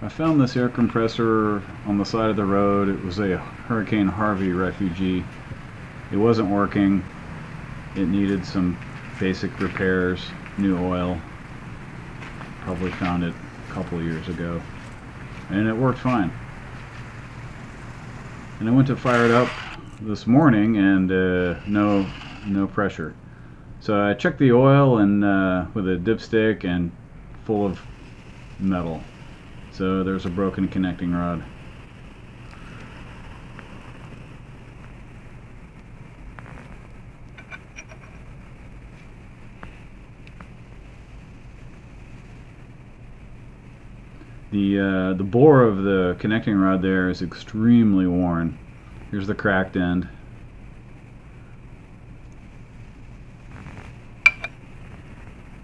I found this air compressor on the side of the road. It was a Hurricane Harvey refugee. It wasn't working. It needed some basic repairs, new oil. Probably found it a couple years ago. And it worked fine. And I went to fire it up this morning and uh, no no pressure. So I checked the oil and uh, with a dipstick and full of metal. So there's a broken connecting rod. The, uh, the bore of the connecting rod there is extremely worn. Here's the cracked end.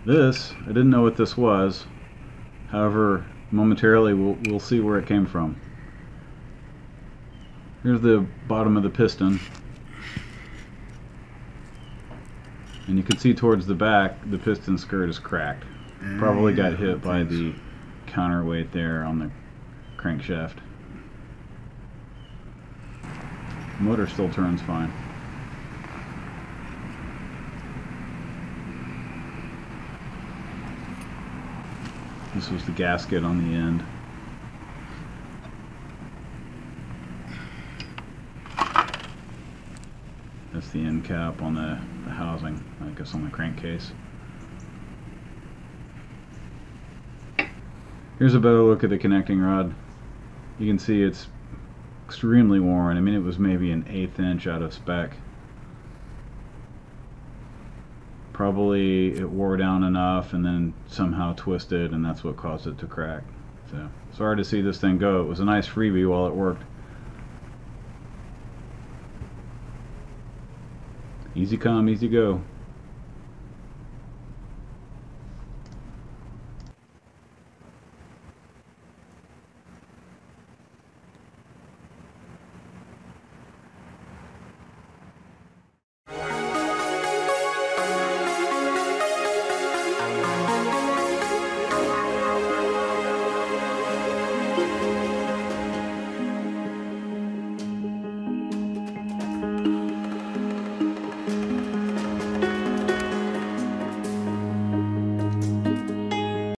This, I didn't know what this was. However, momentarily we'll, we'll see where it came from. Here's the bottom of the piston. And you can see towards the back the piston skirt is cracked. Probably mm, got hit by the counterweight there on the crankshaft. Motor still turns fine. This was the gasket on the end. That's the end cap on the, the housing, I guess on the crankcase. Here's a better look at the connecting rod. You can see it's extremely worn. I mean, it was maybe an eighth inch out of spec. Probably it wore down enough and then somehow twisted, and that's what caused it to crack. So, sorry to see this thing go. It was a nice freebie while it worked. Easy come, easy go.